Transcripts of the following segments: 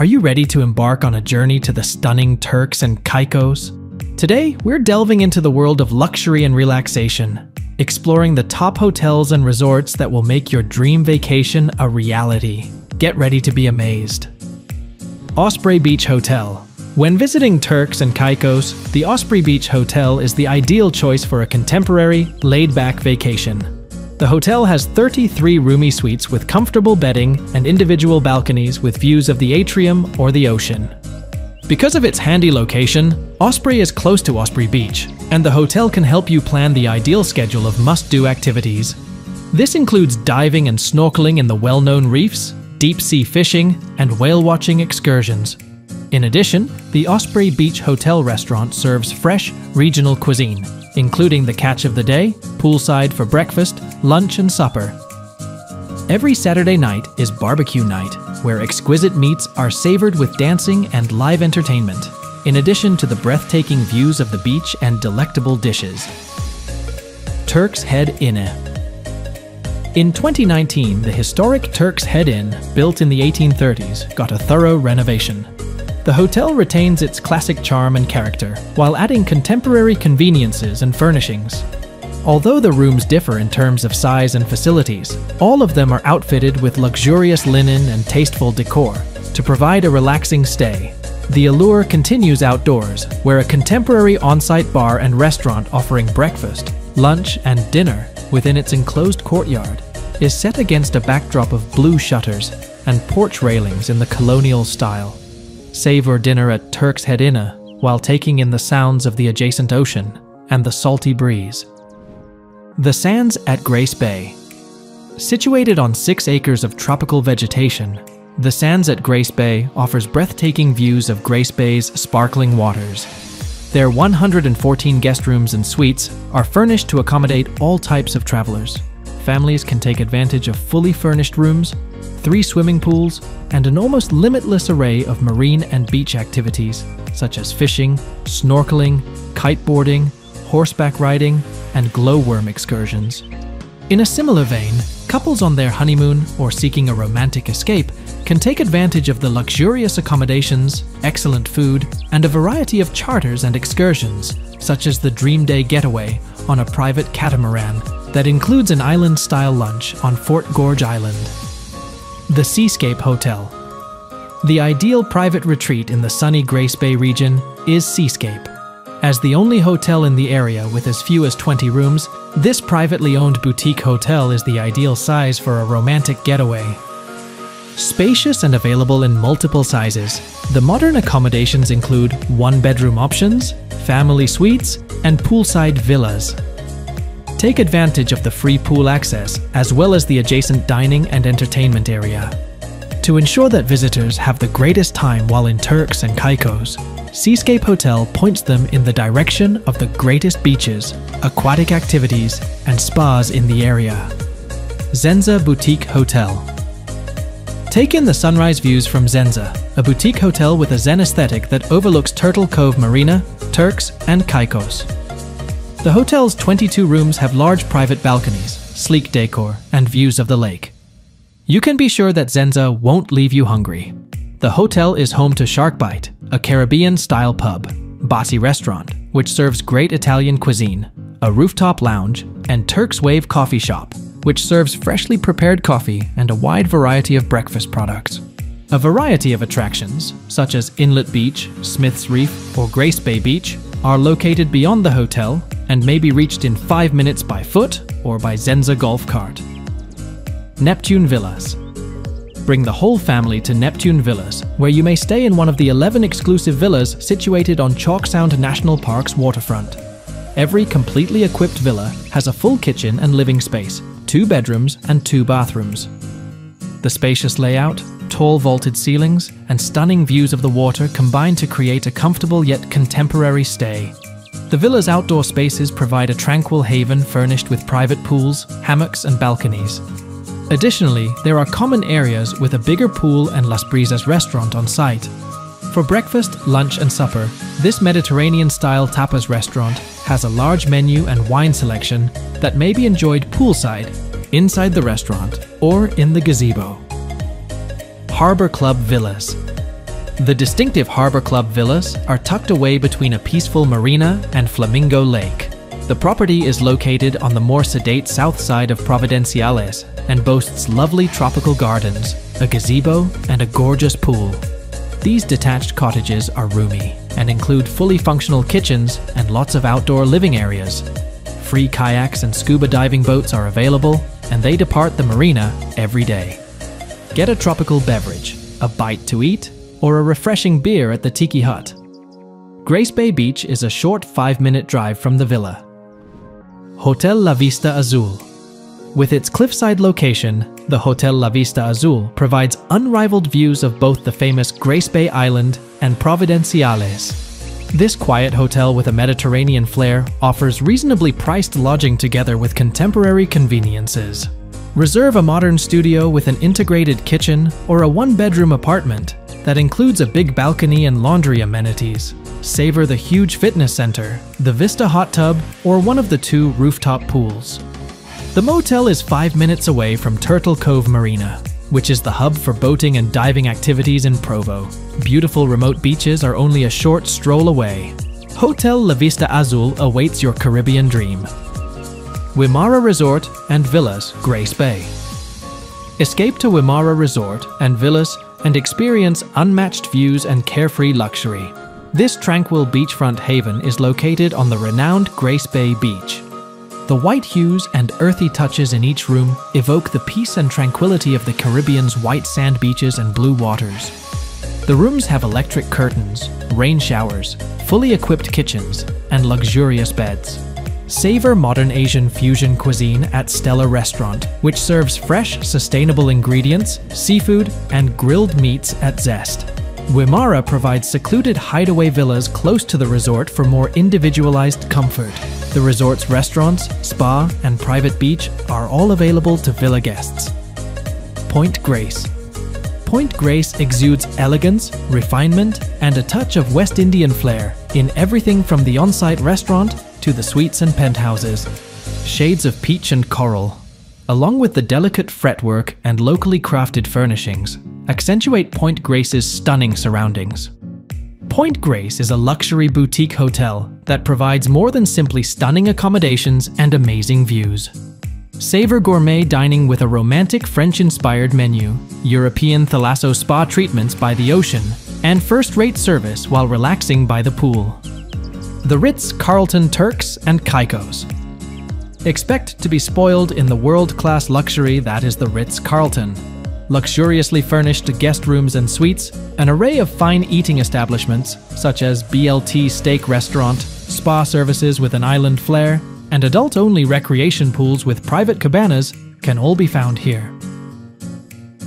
Are you ready to embark on a journey to the stunning Turks and Caicos? Today, we're delving into the world of luxury and relaxation, exploring the top hotels and resorts that will make your dream vacation a reality. Get ready to be amazed. Osprey Beach Hotel. When visiting Turks and Caicos, the Osprey Beach Hotel is the ideal choice for a contemporary, laid back vacation. The hotel has 33 roomy suites with comfortable bedding and individual balconies with views of the atrium or the ocean. Because of its handy location, Osprey is close to Osprey Beach, and the hotel can help you plan the ideal schedule of must do activities. This includes diving and snorkeling in the well known reefs, deep sea fishing, and whale watching excursions. In addition, the Osprey Beach Hotel restaurant serves fresh, regional cuisine, including the catch of the day, poolside for breakfast, lunch, and supper. Every Saturday night is barbecue night, where exquisite meats are savored with dancing and live entertainment, in addition to the breathtaking views of the beach and delectable dishes. Turk's Head Inn. In 2019, the historic Turk's Head Inn, built in the 1830s, got a thorough renovation. The hotel retains its classic charm and character, while adding contemporary conveniences and furnishings. Although the rooms differ in terms of size and facilities, all of them are outfitted with luxurious linen and tasteful decor to provide a relaxing stay. The allure continues outdoors, where a contemporary on site bar and restaurant offering breakfast, lunch, and dinner within its enclosed courtyard is set against a backdrop of blue shutters and porch railings in the colonial style. Savor dinner at Turk's Head Inn while taking in the sounds of the adjacent ocean and the salty breeze. The Sands at Grace Bay. Situated on six acres of tropical vegetation, the Sands at Grace Bay offers breathtaking views of Grace Bay's sparkling waters. Their 114 guest rooms and suites are furnished to accommodate all types of travelers. Families can take advantage of fully furnished rooms, three swimming pools, and an almost limitless array of marine and beach activities such as fishing, snorkeling, kiteboarding, horseback riding, and glowworm excursions. In a similar vein, couples on their honeymoon or seeking a romantic escape can take advantage of the luxurious accommodations, excellent food, and a variety of charters and excursions, such as the Dream Day Getaway on a private catamaran that includes an island style lunch on Fort George Island. The Seascape Hotel. The ideal private retreat in the sunny Grace Bay region is Seascape. As the only hotel in the area with as few as 20 rooms, this privately owned boutique hotel is the ideal size for a romantic getaway. Spacious and available in multiple sizes, the modern accommodations include one bedroom options, family suites, and poolside villas. Take advantage of the free pool access, as well as the adjacent dining and entertainment area. To ensure that visitors have the greatest time while in Turks and Caicos, Seascape Hotel points them in the direction of the greatest beaches, aquatic activities, and spas in the area. Zenza Boutique Hotel. Take in the sunrise views from Zenza, a boutique hotel with a Zen aesthetic that overlooks Turtle Cove Marina, Turks, and Caicos. The hotel's 22 rooms have large private balconies, sleek decor, and views of the lake. You can be sure that Zenza won't leave you hungry. The hotel is home to Sharkbite, a Caribbean style pub, Baci Restaurant, which serves great Italian cuisine, a rooftop lounge, and Turk's Wave Coffee Shop, which serves freshly prepared coffee and a wide variety of breakfast products. A variety of attractions, such as Inlet Beach, Smith's Reef, or Grace Bay Beach, are located beyond the hotel and may be reached in 5 minutes by foot or by Zenza golf cart. Neptune Villas. Bring the whole family to Neptune Villas, where you may stay in one of the 11 exclusive villas situated on Chalk Sound National Park's waterfront. Every completely equipped villa has a full kitchen and living space, two bedrooms, and two bathrooms. The spacious layout, tall vaulted ceilings, and stunning views of the water combine to create a comfortable yet contemporary stay. The villa's outdoor spaces provide a tranquil haven furnished with private pools, hammocks, and balconies. Additionally, there are common areas with a bigger pool and Las Brisas restaurant on site. For breakfast, lunch, and supper, this Mediterranean style tapas restaurant has a large menu and wine selection that may be enjoyed poolside, inside the restaurant, or in the gazebo. Harbour Club Villas. The distinctive Harbor Club villas are tucked away between a peaceful marina and Flamingo Lake. The property is located on the more sedate south side of Providenciales and boasts lovely tropical gardens, a gazebo, and a gorgeous pool. These detached cottages are roomy and include fully functional kitchens and lots of outdoor living areas. Free kayaks and scuba diving boats are available, and they depart the marina every day. Get a tropical beverage, a bite to eat, or a refreshing beer at the Tiki Hut. Grace Bay Beach is a short five minute drive from the villa. Hotel La Vista Azul. With its cliffside location, the Hotel La Vista Azul provides unrivaled views of both the famous Grace Bay Island and Providenciales. This quiet hotel with a Mediterranean flair offers reasonably priced lodging together with contemporary conveniences. Reserve a modern studio with an integrated kitchen or a one bedroom apartment that includes a big balcony and laundry amenities. Savor the huge fitness center, the Vista hot tub, or one of the two rooftop pools. The motel is five minutes away from Turtle Cove Marina, which is the hub for boating and diving activities in Provo. Beautiful remote beaches are only a short stroll away. Hotel La Vista Azul awaits your Caribbean dream. Wymara Resort and Villas, Grace Bay. Escape to Wymara Resort and Villas and experience unmatched views and carefree luxury. This tranquil beachfront haven is located on the renowned Grace Bay Beach. The white hues and earthy touches in each room evoke the peace and tranquility of the Caribbean's white sand beaches and blue waters. The rooms have electric curtains, rain showers, fully equipped kitchens, and luxurious beds. Savor modern Asian fusion cuisine at Stella Restaurant, which serves fresh, sustainable ingredients, seafood, and grilled meats at Zest. Wymara provides secluded hideaway villas close to the resort for more individualized comfort. The resort's restaurants, spa, and private beach are all available to villa guests. Point Grace. Point Grace exudes elegance, refinement, and a touch of West Indian flair in everything from the on site restaurant to the suites and penthouses. Shades of peach and coral, along with the delicate fretwork and locally crafted furnishings, accentuate Point Grace's stunning surroundings. Point Grace is a luxury boutique hotel that provides more than simply stunning accommodations and amazing views. Savor gourmet dining with a romantic French inspired menu, European Thalasso spa treatments by the ocean, and first rate service while relaxing by the pool the Ritz Carlton Turks and Caicos. Expect to be spoiled in the world class luxury that is the Ritz Carlton. Luxuriously furnished guest rooms and suites, an array of fine eating establishments, such as BLT Steak Restaurant, spa services with an island flair, and adult only recreation pools with private cabanas can all be found here.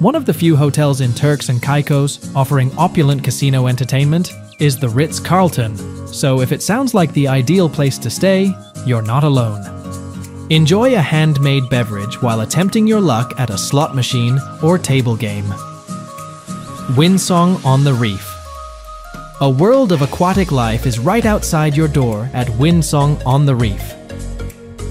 One of the few hotels in Turks and Caicos offering opulent casino entertainment is the Ritz Carlton, so if it sounds like the ideal place to stay, you're not alone. Enjoy a handmade beverage while attempting your luck at a slot machine or table game. Windsong on the Reef. A world of aquatic life is right outside your door at Windsong on the Reef.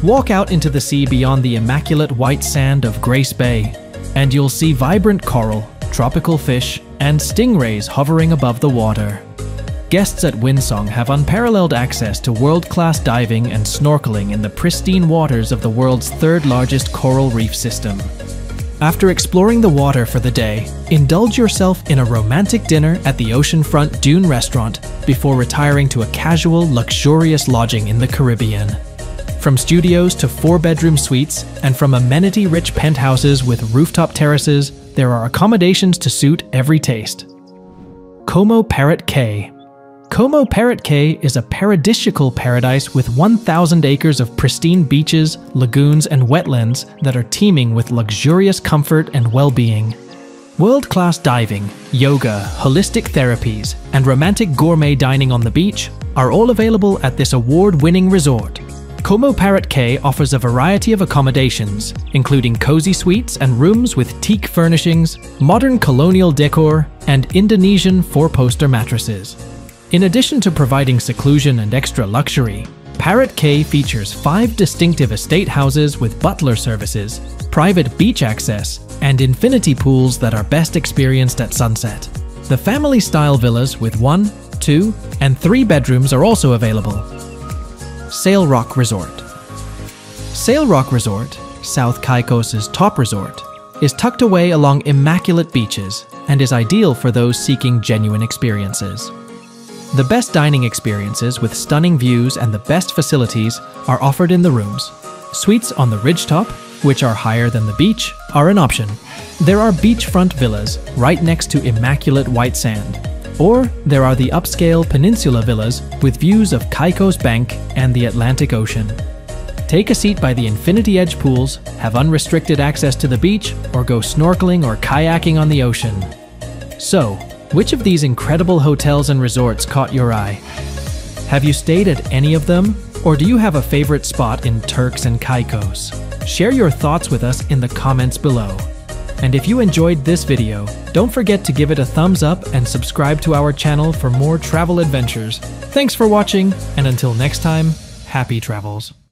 Walk out into the sea beyond the immaculate white sand of Grace Bay, and you'll see vibrant coral, tropical fish, and stingrays hovering above the water guests at Windsong have unparalleled access to world class diving and snorkeling in the pristine waters of the world's third largest coral reef system. After exploring the water for the day, indulge yourself in a romantic dinner at the oceanfront Dune restaurant before retiring to a casual, luxurious lodging in the Caribbean. From studios to four bedroom suites, and from amenity rich penthouses with rooftop terraces, there are accommodations to suit every taste. Como Parrot Cay Como Parrot Cay is a paradisiacal paradise with 1,000 acres of pristine beaches, lagoons, and wetlands that are teeming with luxurious comfort and well being. World class diving, yoga, holistic therapies, and romantic gourmet dining on the beach are all available at this award winning resort. Como Parrot Cay offers a variety of accommodations, including cozy suites and rooms with teak furnishings, modern colonial decor, and Indonesian four poster mattresses. In addition to providing seclusion and extra luxury, Parrot Cay features five distinctive estate houses with butler services, private beach access, and infinity pools that are best experienced at sunset. The family style villas with one, two, and three bedrooms are also available. Sailrock Resort. Sailrock Resort, South Caicos' top resort, is tucked away along immaculate beaches and is ideal for those seeking genuine experiences. The best dining experiences with stunning views and the best facilities are offered in the rooms. Suites on the ridgetop, which are higher than the beach, are an option. There are beachfront villas right next to immaculate white sand. Or there are the upscale peninsula villas with views of Caicos Bank and the Atlantic Ocean. Take a seat by the Infinity Edge pools, have unrestricted access to the beach, or go snorkeling or kayaking on the ocean. So, which of these incredible hotels and resorts caught your eye? Have you stayed at any of them? Or do you have a favorite spot in Turks and Caicos? Share your thoughts with us in the comments below. And if you enjoyed this video, don't forget to give it a thumbs up and subscribe to our channel for more travel adventures. Thanks for watching, and until next time, happy travels.